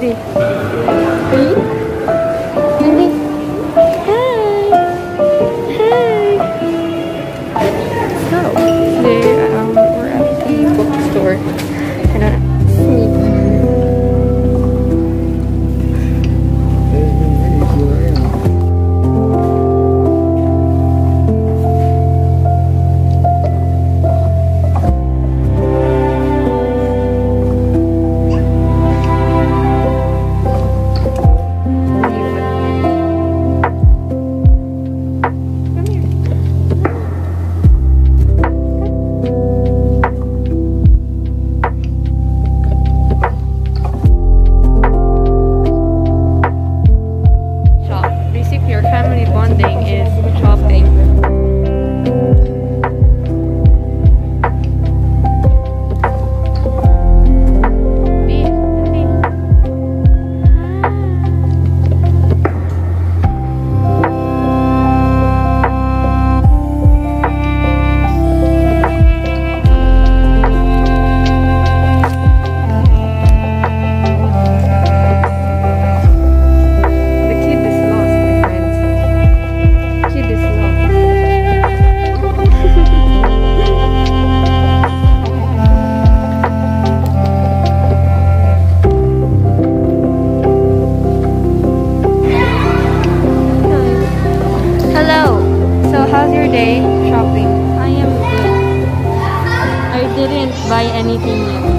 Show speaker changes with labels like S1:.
S1: Thì buy anything yet.